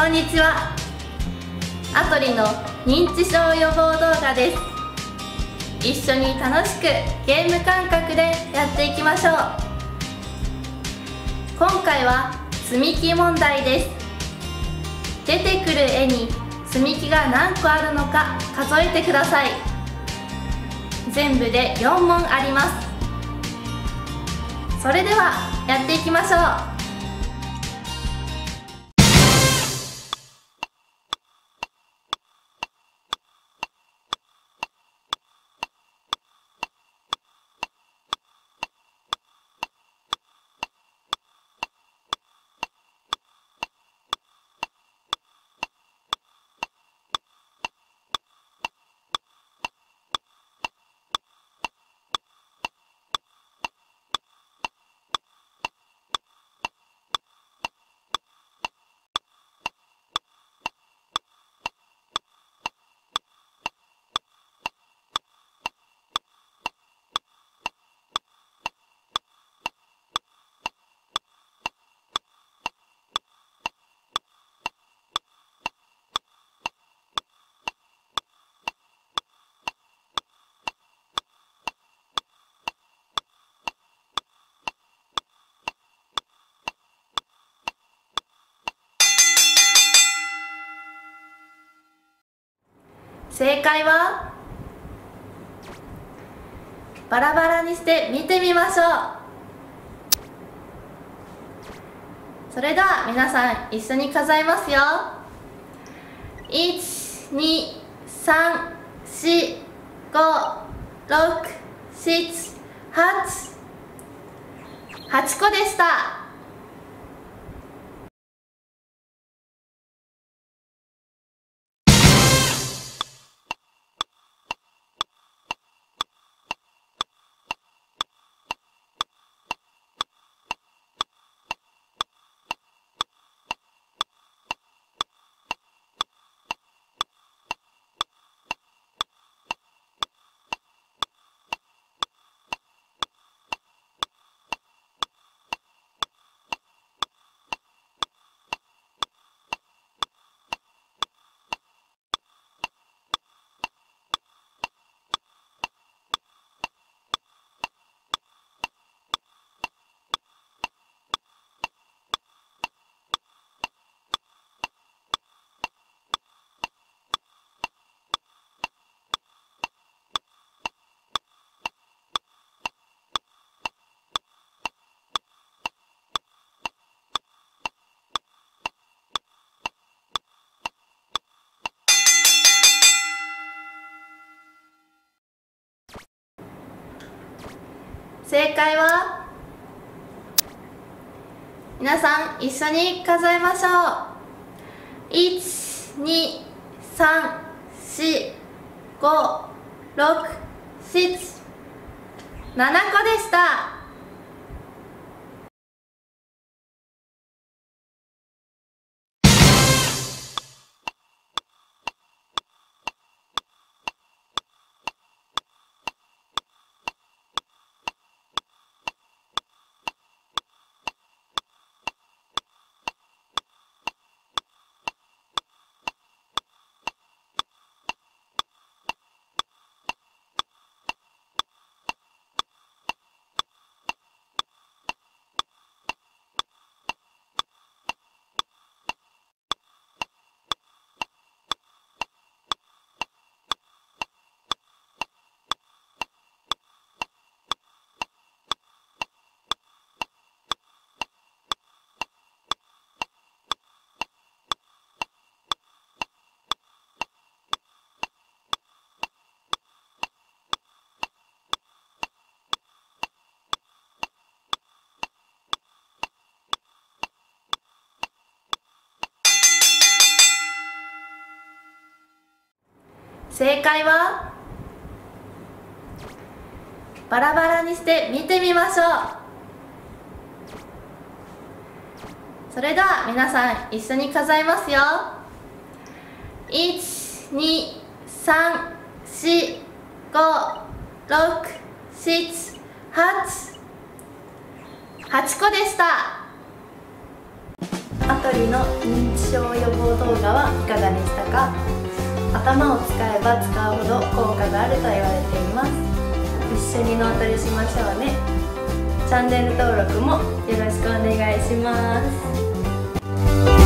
こんにちは。アトリの認知症予防動画です。一緒に楽しくゲーム感覚でやっていきましょう。今回は積み木問題です。出てくる絵に積み木が何個あるのか数えてください。全部で4問あります。それではやっていきましょう。正解は？バラバラにして見てみましょう。それでは皆さん一緒に数えますよ。123456788個でした。正解は？皆さん一緒に数えましょう。1 2 3 4 5 6 7 7個でした。正解は？バラバラにして見てみましょう。それでは皆さん一緒に数えますよ。1 2 3 4 5 6 7 8 8個でした。アト取りの認知症予防動画はいかがでしたか？頭を使えば使うほど効果があると言われています。一緒に脳トレしましょうね。チャンネル登録もよろしくお願いします。